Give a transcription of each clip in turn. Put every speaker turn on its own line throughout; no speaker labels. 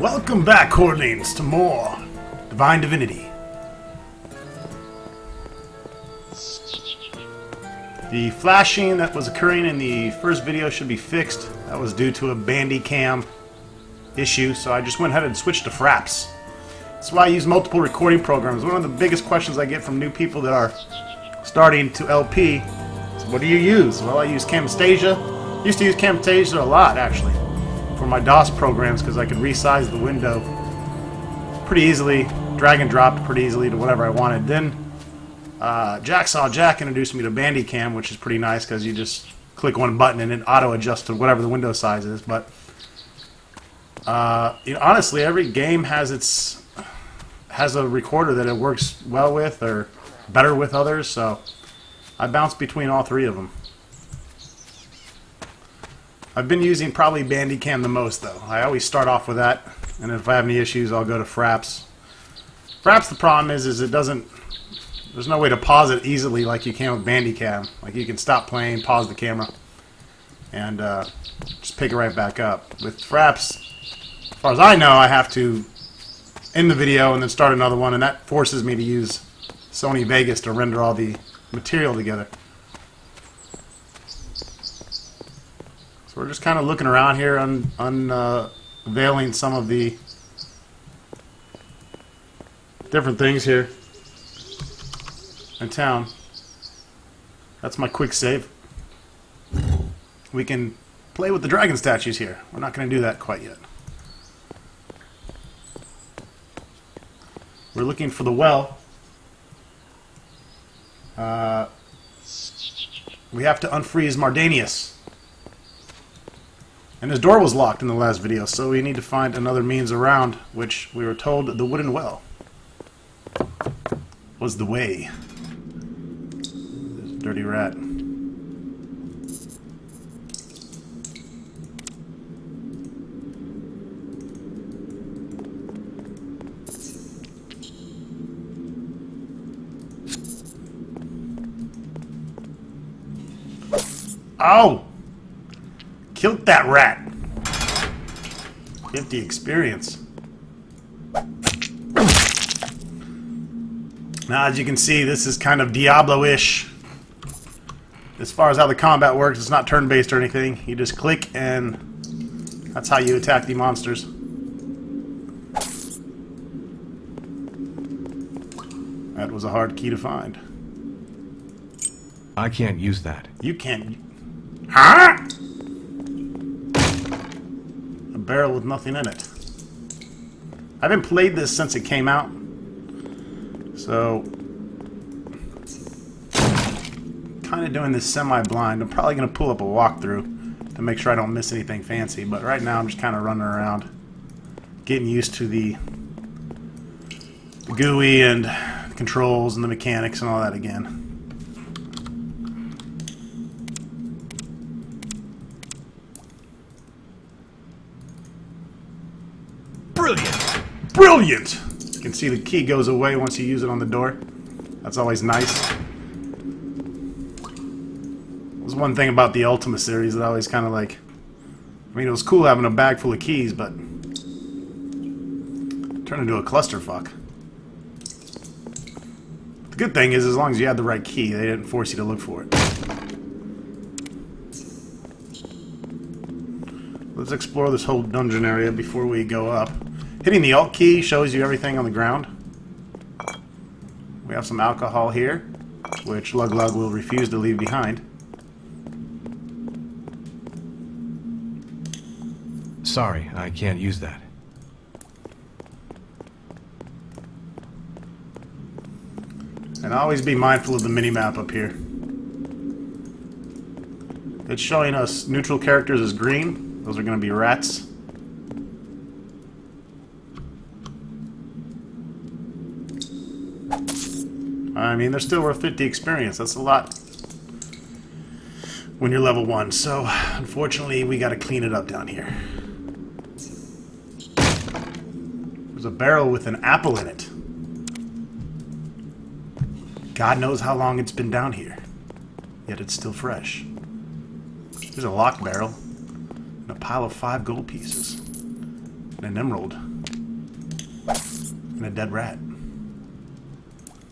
Welcome back, Corlings, to more Divine Divinity. The flashing that was occurring in the first video should be fixed. That was due to a Bandicam issue, so I just went ahead and switched to Fraps. That's why I use multiple recording programs. One of the biggest questions I get from new people that are starting to LP is, what do you use? Well, I use Camtasia. Used to use Camtasia a lot, actually, for my DOS programs because I could resize the window pretty easily, drag and drop pretty easily to whatever I wanted. Then uh, Jacksaw Jack introduced me to Bandicam, which is pretty nice because you just click one button and it auto adjusts to whatever the window size is. But uh, you know, honestly, every game has its has a recorder that it works well with or better with others. So I bounce between all three of them. I've been using probably Bandicam the most though. I always start off with that, and if I have any issues, I'll go to Fraps. Fraps, the problem is, is it doesn't there's no way to pause it easily like you can with Bandicam. Like you can stop playing, pause the camera, and uh, just pick it right back up. With Fraps, as far as I know, I have to end the video and then start another one, and that forces me to use Sony Vegas to render all the material together. We're just kind of looking around here, un unveiling uh, some of the different things here in town. That's my quick save. We can play with the dragon statues here. We're not going to do that quite yet. We're looking for the well. Uh, we have to unfreeze Mardaneus. And his door was locked in the last video, so we need to find another means around, which we were told the wooden well was the way This dirty rat. Oh! Killed that rat. Get the experience. Now, as you can see, this is kind of Diablo-ish as far as how the combat works, it's not turn-based or anything. You just click and that's how you attack the monsters. That was a hard key to find.
I can't use that.
You can't... Huh? Barrel with nothing in it. I haven't played this since it came out. So, kind of doing this semi-blind. I'm probably going to pull up a walkthrough to make sure I don't miss anything fancy. But right now I'm just kind of running around, getting used to the, the GUI and controls and the mechanics and all that again.
Brilliant!
Brilliant! You can see the key goes away once you use it on the door. That's always nice Was one thing about the Ultima series that I always kind of like. I mean, it was cool having a bag full of keys, but turned into a clusterfuck. The good thing is, as long as you had the right key, they didn't force you to look for it. Let's explore this whole dungeon area before we go up. Hitting the Alt key shows you everything on the ground. We have some alcohol here, which Lug Lug will refuse to leave behind.
Sorry, I can't use that.
And always be mindful of the mini-map up here. It's showing us neutral characters as green. Those are going to be rats. I mean, they're still worth 50 experience. That's a lot when you're level 1. So, unfortunately, we got to clean it up down here. There's a barrel with an apple in it. God knows how long it's been down here. Yet it's still fresh. There's a locked barrel and a pile of five gold pieces. An emerald. And a dead rat.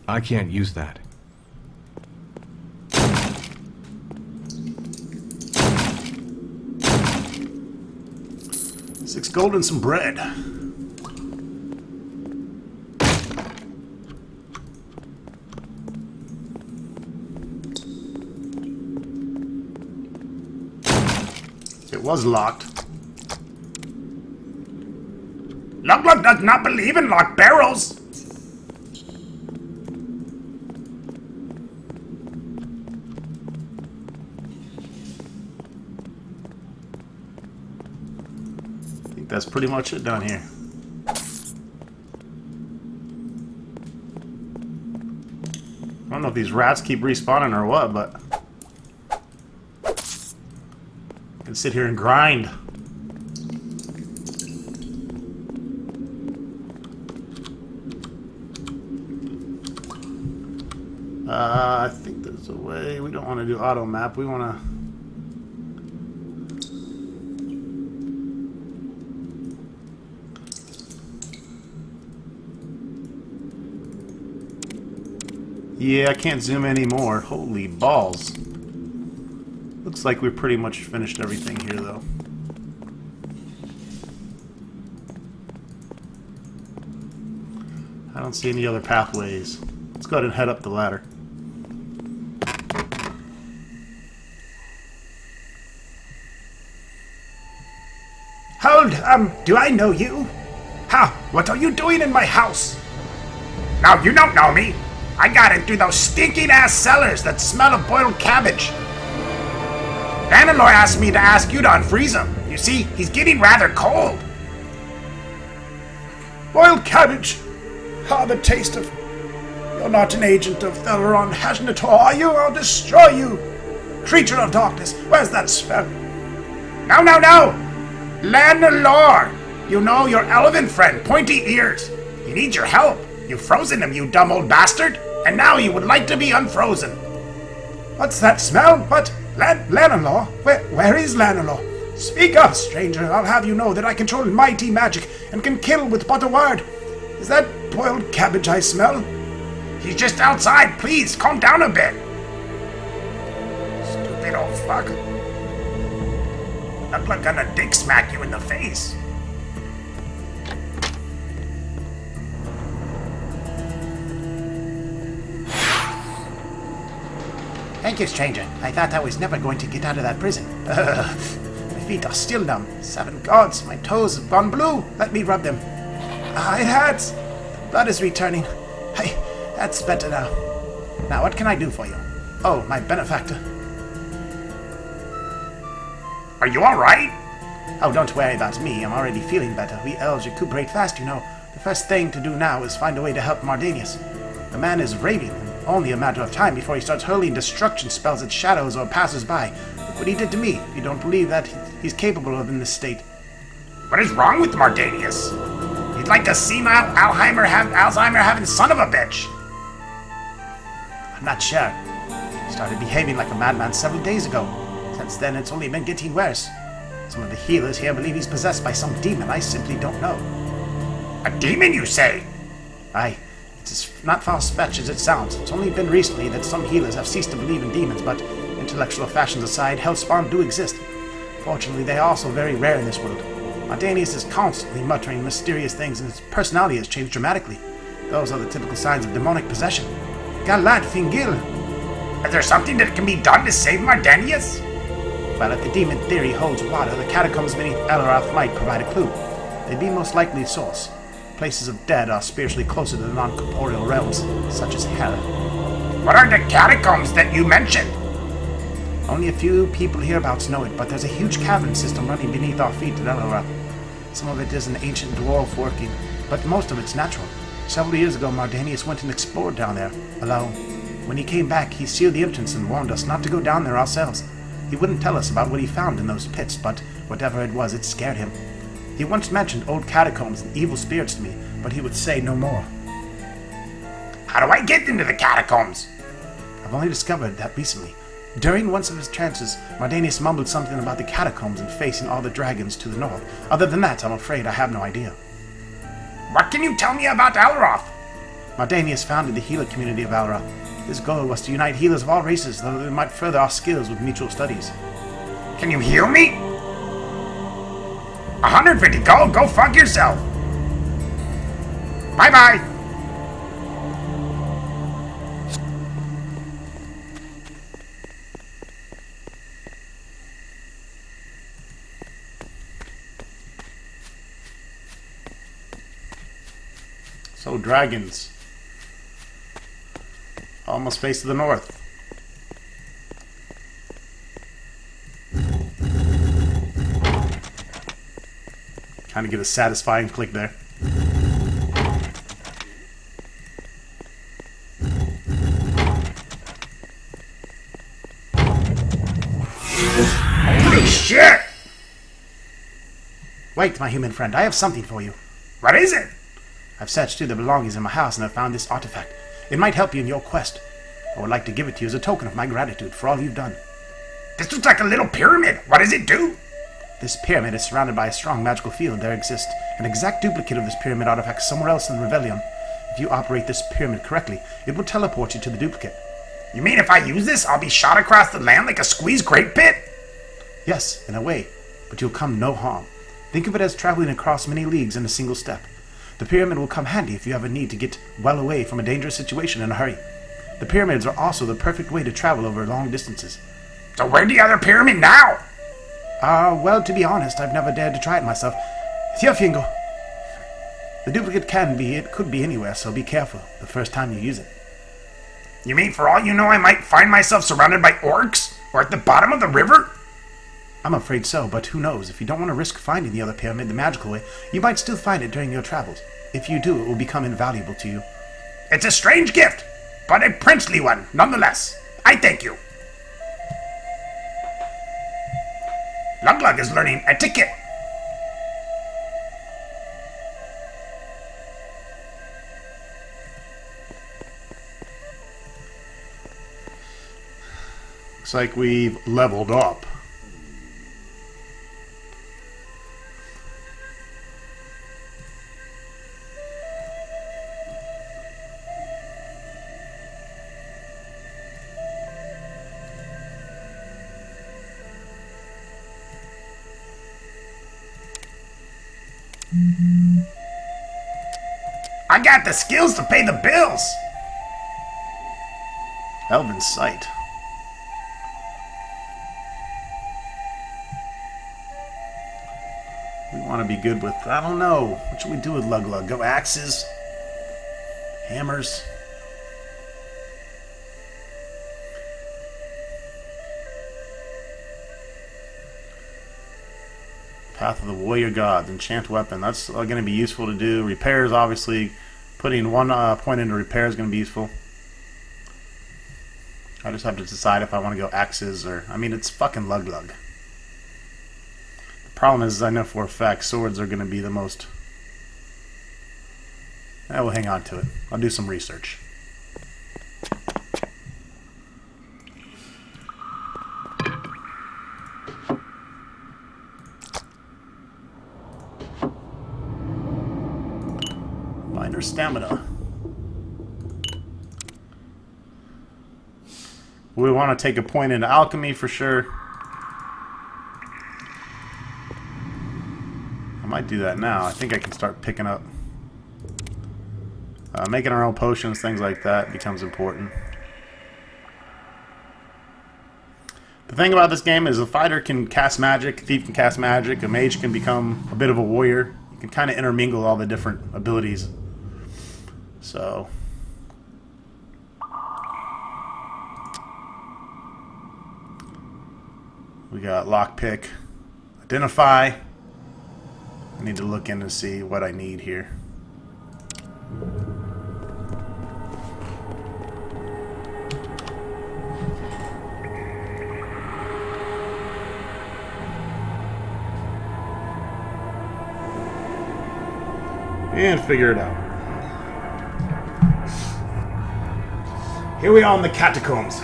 I can't use that.
Six gold and some bread. It was locked. Look, does not believe in locked barrels. That's pretty much it down here. I don't know if these rats keep respawning or what, but... I can sit here and grind. Uh, I think there's a way. We don't want to do auto map. We want to... Yeah, I can't zoom anymore. Holy balls. Looks like we've pretty much finished everything here, though. I don't see any other pathways. Let's go ahead and head up the ladder. Hold, um, do I know you? Ha! what are you doing in my house? Now, you don't know me. I got it through those stinking ass cellars that smell of boiled cabbage. Annaloi asked me to ask you to unfreeze him. You see, he's getting rather cold. Boiled cabbage. Ah, the taste of... You're not an agent of Theleron Hashnator, are you? I'll destroy you. Creature of darkness, where's that spell? No, no, no! Lanalor! You know, your elephant friend, Pointy Ears. He needs your help. You've frozen him, you dumb old bastard. And now you would like to be unfrozen. What's that smell? What? Lan Lanalor? Where, where is Lanalor? Speak up, stranger. I'll have you know that I control mighty magic and can kill with but a word. Is that boiled cabbage I smell? He's just outside. Please, calm down a bit. Stupid old fuck. I'm gonna dick smack you in the face. Thank you, stranger. I thought I was never going to get out of that prison. Ugh. My feet are still numb. Seven gods, my toes have gone blue. Let me rub them. Ah, it hurts. The blood is returning. Hey, that's better now. Now, what can I do for you? Oh, my benefactor. Are you alright? Oh, don't worry about me. I'm already feeling better. We elves recuperate fast, you know. The first thing to do now is find a way to help Mardaneus. The man is raving, only a matter of time before he starts hurling destruction spells at shadows or passers-by. Look what he did to me. If you don't believe that he's capable of in this state. What is wrong with Mardaneus? He'd like a senile Alzheimer, have, Alzheimer having son of a bitch. I'm not sure. He started behaving like a madman several days ago. Since then, it's only been getting worse. Some of the healers here believe he's possessed by some demon I simply don't know. A demon, you say? Aye. It's not far-fetched as it sounds. It's only been recently that some healers have ceased to believe in demons, but intellectual fashions aside, hellspawn do exist. Fortunately, they are also very rare in this world. Ardanius is constantly muttering mysterious things, and his personality has changed dramatically. Those are the typical signs of demonic possession. Galat Fingil! Is there something that can be done to save Mardaneus? Well, if the demon theory holds water, the catacombs beneath Aleroth might provide a clue. They'd be most likely the source. Places of dead are spiritually closer to the non-corporeal realms, such as hell. What are the catacombs that you mentioned? Only a few people hereabouts know it, but there's a huge cavern system running beneath our feet at Aleroth. Some of it is an ancient dwarf working, but most of it's natural. Several years ago, Mardaneus went and explored down there, alone. When he came back, he sealed the entrance and warned us not to go down there ourselves. He wouldn't tell us about what he found in those pits, but whatever it was, it scared him. He once mentioned old catacombs and evil spirits to me, but he would say no more. How do I get into the catacombs? I've only discovered that recently. During one of his trances, Mardaneus mumbled something about the catacombs and facing all the dragons to the north. Other than that, I'm afraid I have no idea.
What can you tell me about Aleroth?
Mardaneus founded the healer community of Alra. His goal was to unite healers of all races, though they might further our skills with mutual studies.
Can you heal me? 150 gold, go fuck yourself. Bye bye.
So, dragons. Almost face to the north. Kind of get a satisfying click there.
Holy shit!
Wait, my human friend, I have something for you.
What is it?
I've searched through the belongings in my house and have found this artifact. It might help you in your quest. I would like to give it to you as a token of my gratitude for all you've done.
This looks like a little pyramid. What does it do?
This pyramid is surrounded by a strong magical field. There exists an exact duplicate of this pyramid artifact somewhere else in Rivellon. If you operate this pyramid correctly, it will teleport you to the duplicate.
You mean if I use this, I'll be shot across the land like a squeezed grape pit?
Yes, in a way, but you'll come no harm. Think of it as traveling across many leagues in a single step. The pyramid will come handy if you have a need to get well away from a dangerous situation in a hurry. The pyramids are also the perfect way to travel over long distances.
So where's the other pyramid now?
Ah, uh, well, to be honest, I've never dared to try it myself. Theofingo. The duplicate can be, it could be anywhere, so be careful the first time you use it.
You mean for all you know I might find myself surrounded by orcs? Or at the bottom of the river?
I'm afraid so, but who knows? If you don't want to risk finding the other pyramid the magical way, you might still find it during your travels. If you do, it will become invaluable to you.
It's a strange gift, but a princely one, nonetheless. I thank you. Luglug is learning etiquette.
Looks like we've leveled up.
The skills to pay the bills.
Elven sight. We want to be good with, I don't know. What should we do with Lug Lug? Go axes? Hammers? Path of the Warrior Gods. Enchant weapon. That's going to be useful to do. Repairs, obviously. Putting one uh, point into repair is going to be useful. I just have to decide if I want to go axes or... I mean, it's fucking Lug Lug. The problem is, I know for a fact, swords are going to be the most... I will hang on to it. I'll do some research. Minor stamina. We want to take a point into alchemy for sure. I might do that now. I think I can start picking up. Uh, making our own potions, things like that becomes important. The thing about this game is a fighter can cast magic, a thief can cast magic, a mage can become a bit of a warrior. You can kind of intermingle all the different abilities. So, we got lockpick, identify. I need to look in to see what I need here. And figure it out. Here we are in the catacombs.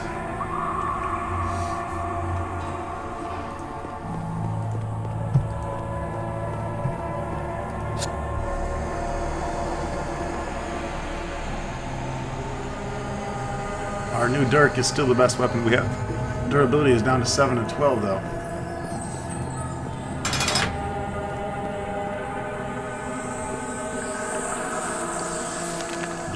Our new Dirk is still the best weapon we have. Durability is down to 7 and 12, though.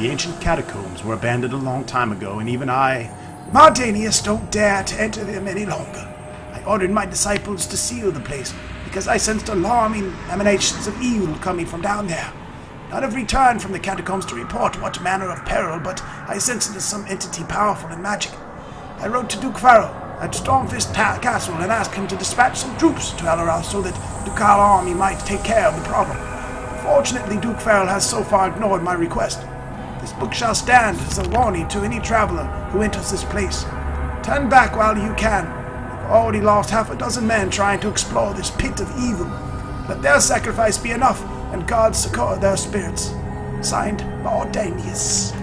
The ancient catacombs were abandoned a long time ago, and even I, Mardaneus, don't dare to enter them any longer. I ordered my disciples to seal the place because I sensed alarming emanations of evil coming from down there. None have returned from the catacombs to report what manner of peril, but I sensed it as some entity powerful in magic. I wrote to Duke Farrell at Stormfist Castle and asked him to dispatch some troops to Aleroth so that Ducal army might take care of the problem. Fortunately, Duke Farrell has so far ignored my request. This book shall stand as a warning to any traveler who enters this place. Turn back while you can. I've already lost half a dozen men trying to explore this pit of evil. Let their sacrifice be enough, and God succor their spirits. Signed, Mardaneus.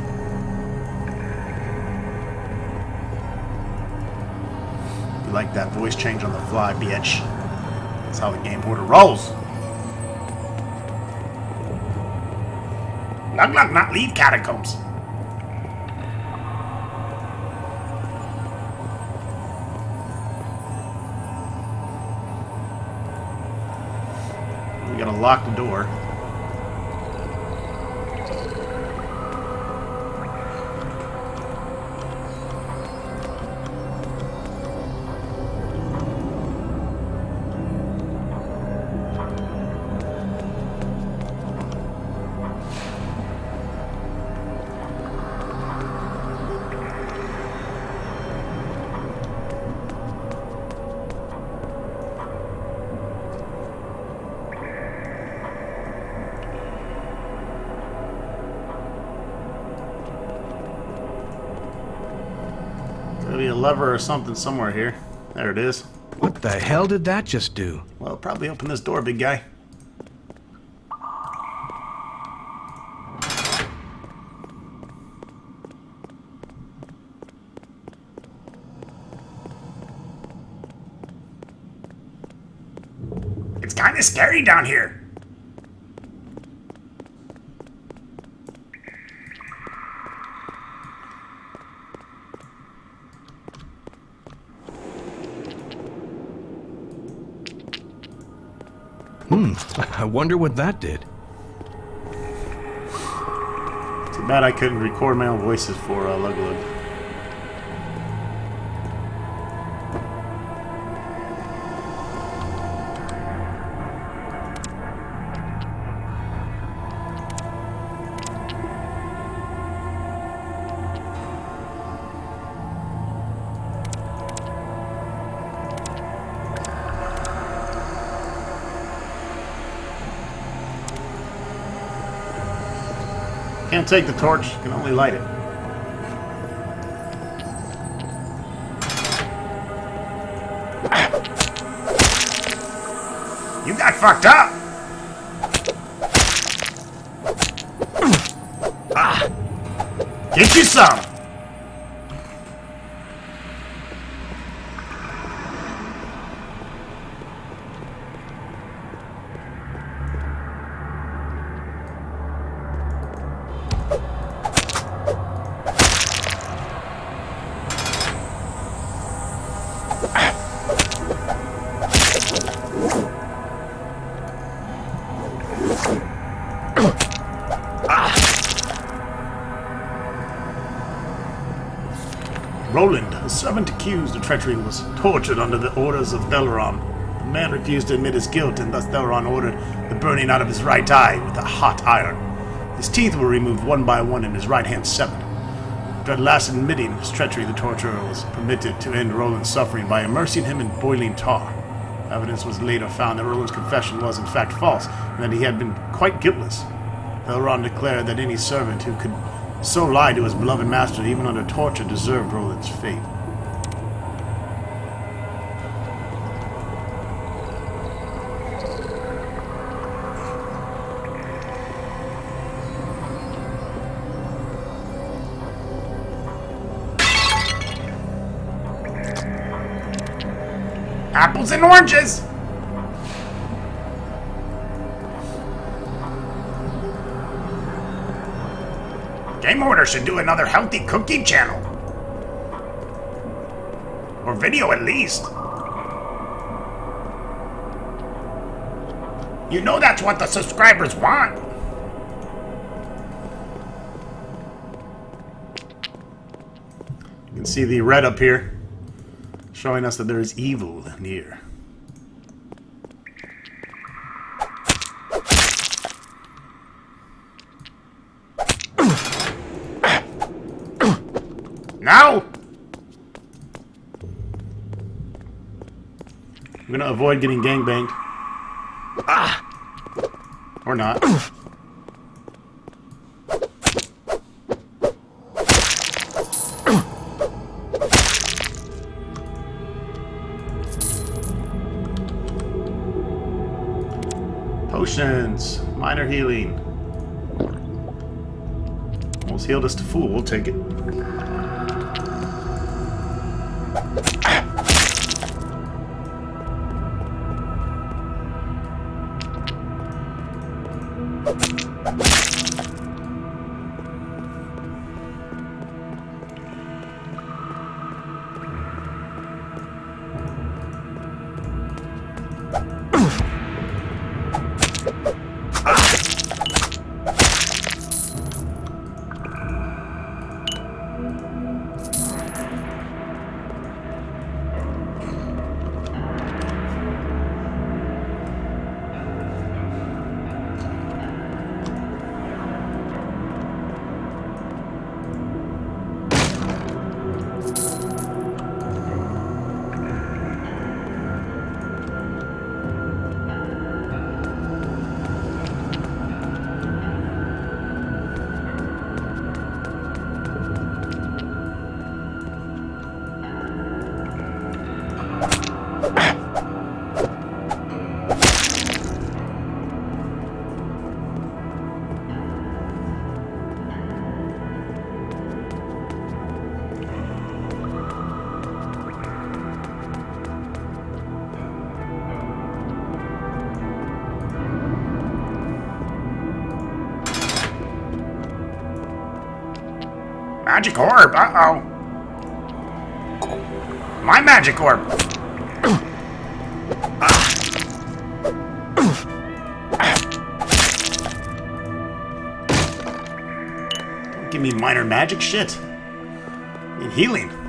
You like that voice change on the fly, bitch. That's how the game order rolls.
Lug lug not leave catacombs.
We gotta lock the door. Lever or something somewhere here. There it is.
What the hell did that just do?
Well, probably open this door, big guy.
It's kind of scary down here.
Hmm, I wonder what that did.
Too bad I couldn't record my own voices for uh, Can't take the torch, you can only light it.
You got fucked up. Ah!
Get you some! Treachery, was tortured under the orders of Theleron. The man refused to admit his guilt, and thus Theleron ordered the burning out of his right eye with a hot iron. His teeth were removed one by one and his right hand severed. After at last admitting his treachery, the torturer was permitted to end Roland's suffering by immersing him in boiling tar. Evidence was later found that Roland's confession was in fact false, and that he had been quite guiltless. Theleron declared that any servant who could so lie to his beloved master, even under torture, deserved Roland's fate.
Oranges. Game Order should do another healthy cooking channel. Or video at least. You know that's what the subscribers want.
You can see the red up here, showing us that there is evil near.
Now!
I'm gonna avoid getting gangbanged. Ah! Or not. Potions. Minor healing. Almost healed us to full. We'll take it.
Magic orb. Uh-oh. My magic orb.
Don't give me minor magic shit. In healing.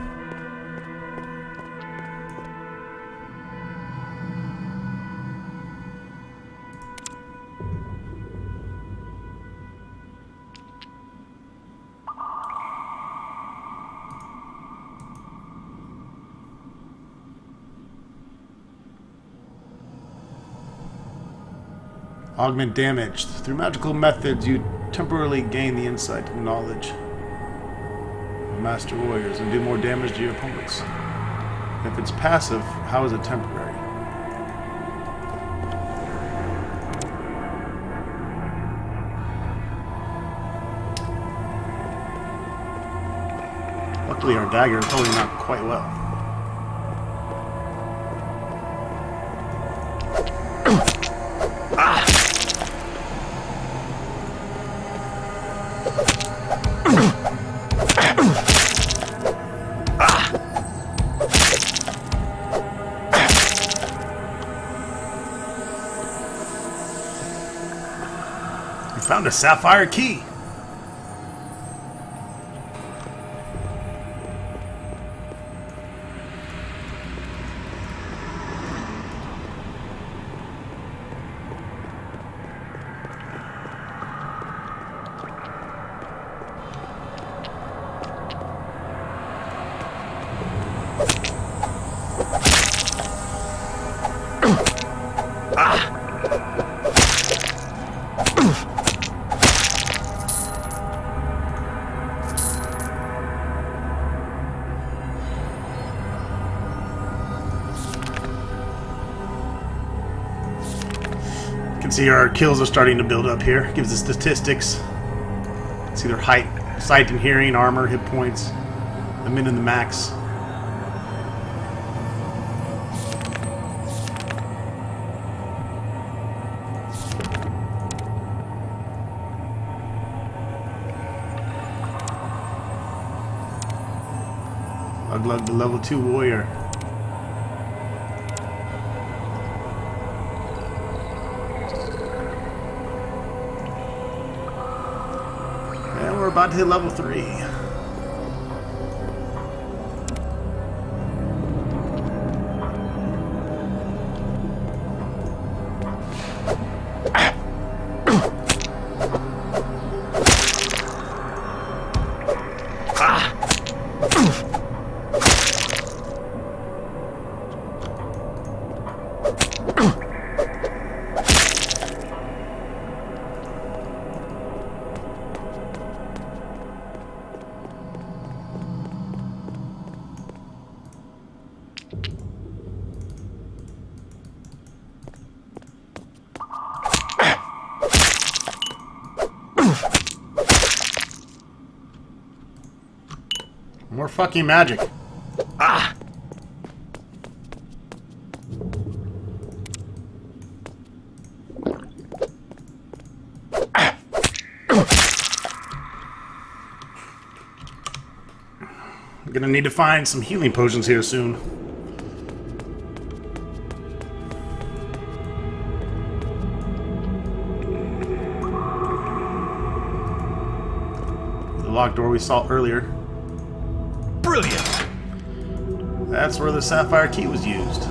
Augment damage. Through magical methods, you temporarily gain the insight and knowledge of Master Warriors and do more damage to your opponents. If it's passive, how is it temporary? Luckily, our dagger is holding out quite well. Sapphire key. See our kills are starting to build up here. Gives us statistics. See their height, sight and hearing, armor, hit points, the min and the max. Uglug the level 2 warrior. We're about to hit level 3. Fucking magic. Ah! I'm gonna need to find some healing potions here soon. The locked door we saw earlier.
Brilliant!
That's where the sapphire key was used.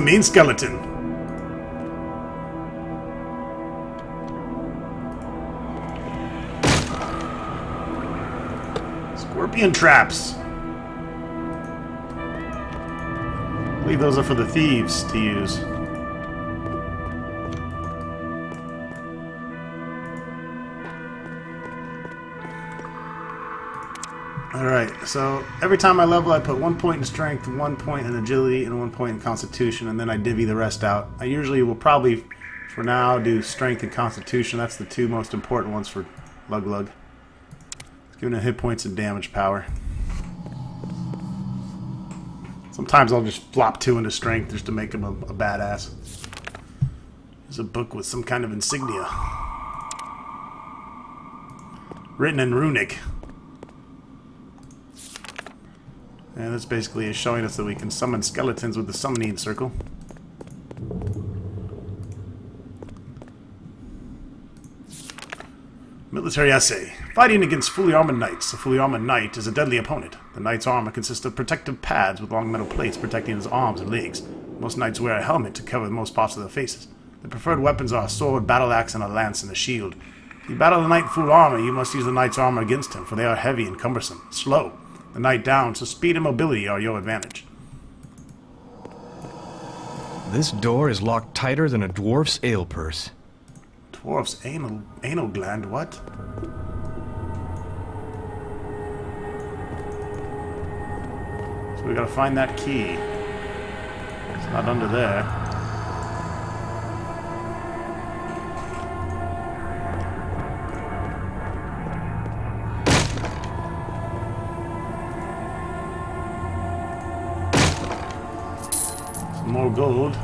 A mean skeleton. Scorpion traps. I believe those are for the thieves to use. So every time I level, I put one point in strength, one point in agility, and one point in constitution, and then I divvy the rest out. I usually will probably, for now, do strength and constitution. That's the two most important ones for Lug Lug. Giving it hit points and damage power. Sometimes I'll just flop two into strength just to make him a, a badass. There's a book with some kind of insignia. Written in runic. And this basically is showing us that we can summon skeletons with the summoning circle. Military essay. Fighting against fully armored knights. A fully armored knight is a deadly opponent. The knight's armor consists of protective pads with long metal plates protecting his arms and legs. Most knights wear a helmet to cover most parts of their faces. The preferred weapons are a sword, battle axe, and a lance and a shield. If you battle a knight full armor, you must use the knight's armor against him, for they are heavy and cumbersome, slow, the knight down, so speed and mobility are your advantage.
This door is locked tighter than a dwarf's ale purse.
Dwarf's anal anal gland, what? So we gotta find that key. It's not under there. More gold.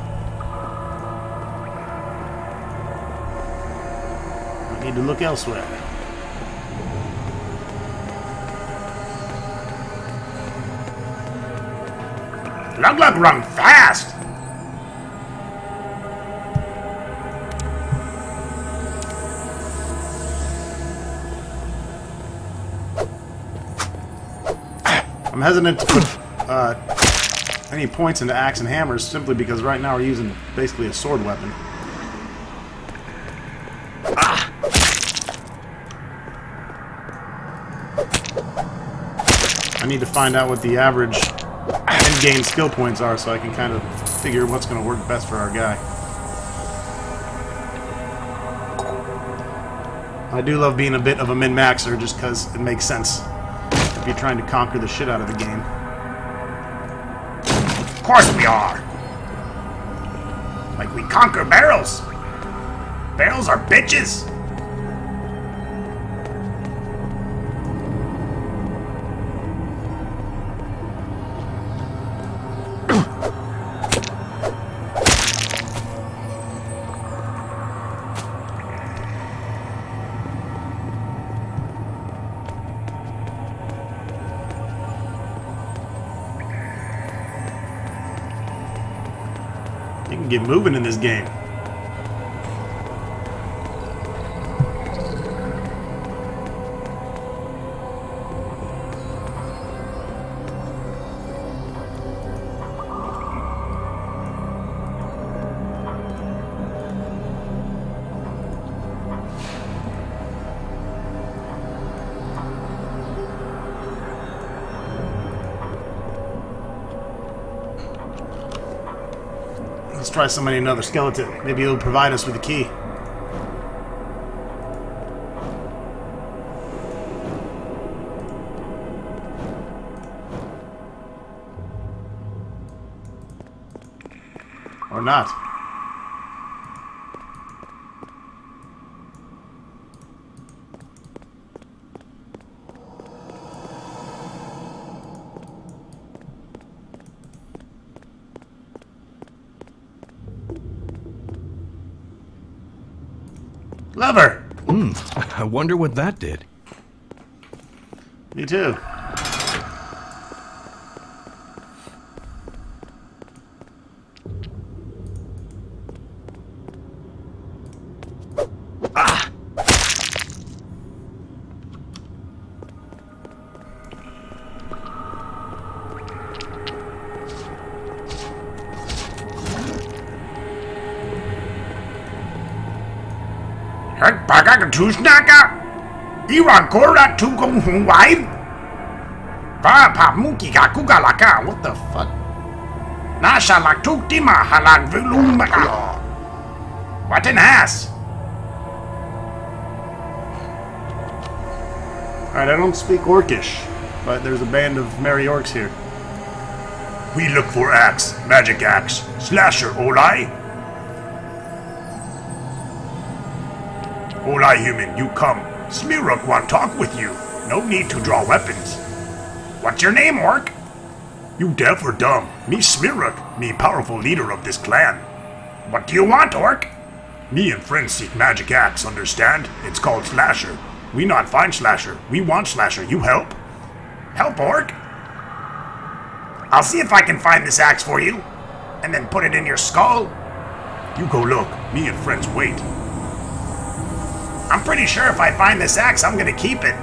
I need to look elsewhere. Lug Lug run fast!
I'm hesitant to put any points into axe and hammers simply because right now we're using basically a sword weapon. Ah! I need to find out what the average end-game skill points are so I can kind of figure what's going to work best for our guy. I do love being a bit of a min-maxer just because it makes sense if you're trying to conquer the shit out of the game.
Of course we are! Like we conquer barrels! Barrels are bitches!
Get moving in this game. Try summoning another skeleton. Maybe it'll provide us with a key. Or not. Lever!
Hmm, I wonder what that did.
Me too.
Hört Bagger Tusnaka! Iran Kora Tukong Hung Va Pa Muki Gakuga Laka, what the fuck? Nasha Laktuk Dima Halan Vilumaka! What an ass!
Alright, I don't speak Orcish, but there's a band of merry orcs here.
We look for axe, magic axe, slasher, Olai. Human, you come. Smiruk want talk with you. No need to draw weapons. What's your name, orc? You deaf or dumb? Me Smiruk, me powerful leader of this clan. What do you want, orc? Me and friends seek magic axe, understand? It's called Slasher. We not find Slasher. We want Slasher. You help? Help, orc? I'll see if I can find this axe for you, and then put it in your skull. You go look. Me and friends wait. I'm pretty sure if I find this axe, I'm gonna keep it.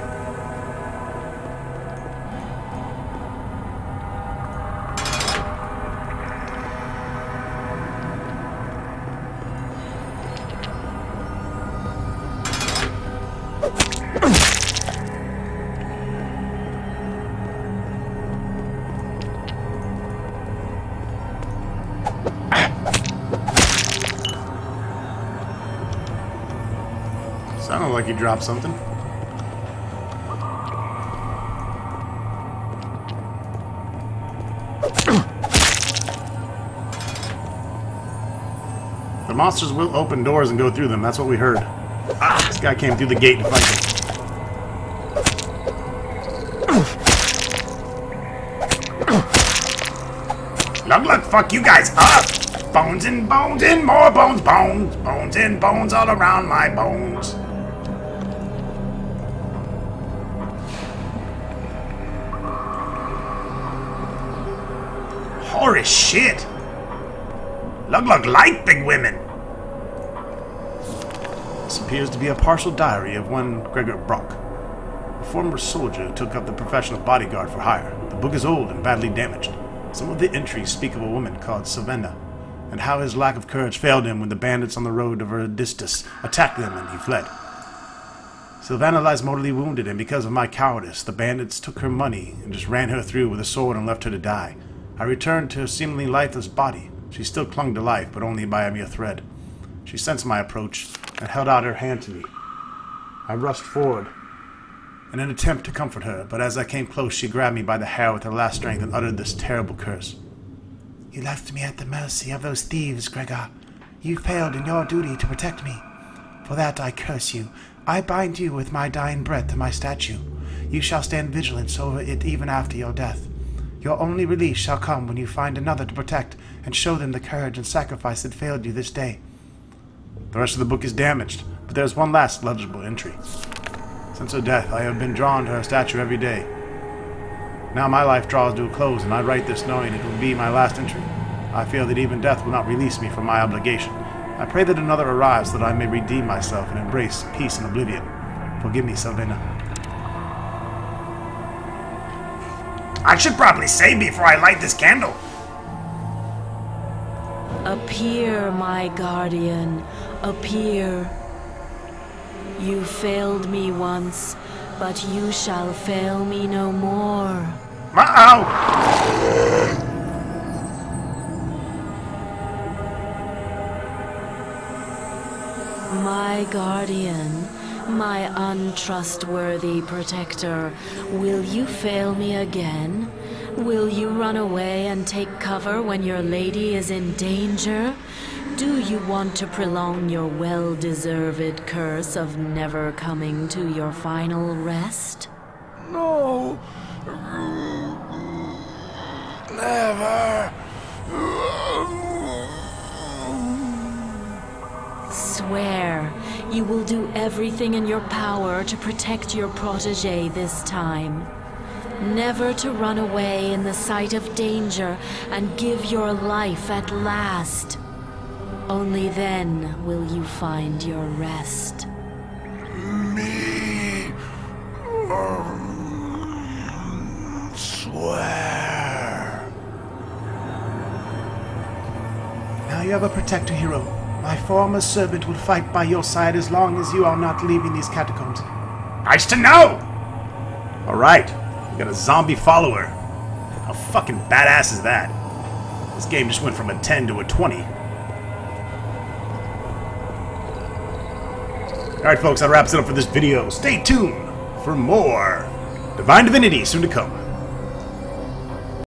Dropped something. The monsters will open doors and go through them. That's what we heard. This guy came through the gate to fight us.
Lug Lug, fuck you guys up! Bones and bones and more bones, bones, bones and bones all around my bones.
Shit. Look, look like big women.
This appears to be a partial diary of one Gregor Brock, a former soldier who took up the profession of bodyguard for hire. The book is old and badly damaged. Some of the entries speak of a woman called Sylvana, and how his lack of courage failed him when the bandits on the road to Erdistus attacked them and he fled. Sylvana lies mortally wounded, and because of my cowardice, the bandits took her money and just ran her through with a sword and left her to die. I returned to her seemingly lifeless body. She still clung to life, but only by a mere thread. She sensed my approach and held out her hand to me. I rushed forward in an attempt to comfort her, but as I came close, she grabbed me by the hair with her last strength and uttered this terrible curse. You left me at the mercy of those thieves, Gregor. You failed in your duty to protect me. For that I curse you. I bind you with my dying breath to my statue. You shall stand vigilant over it even after your death. Your only release shall come when you find another to protect and show them the courage and sacrifice that failed you this day. The rest of the book is damaged, but there is one last legible entry. Since her death, I have been drawn to her statue every day. Now my life draws to a close, and I write this knowing it will be my last entry. I feel that even death will not release me from my obligation. I pray that another arrives that I may redeem myself and embrace peace and oblivion. Forgive me, Sylvana.
I should probably say before I light this candle.
Appear, my guardian, appear. You failed me once, but you shall fail me no more.
Uh-oh!
My guardian, my untrustworthy protector, will you fail me again? Will you run away and take cover when your lady is in danger? Do you want to prolong your well-deserved curse of never coming to your final rest?
No. Never.
Swear you will do everything in your power to protect your protege this time. Never to run away in the sight of danger and give your life at last. Only then will you find your rest.
Me. Um, swear.
Now you have a protector, hero. My former servant will fight by your side as long as you are not leaving these catacombs.
Nice to know!
Alright, we got a zombie follower. How fucking badass is that? This game just went from a 10 to a 20. Alright folks, that wraps it up for this video. Stay tuned for more Divine Divinity soon to come.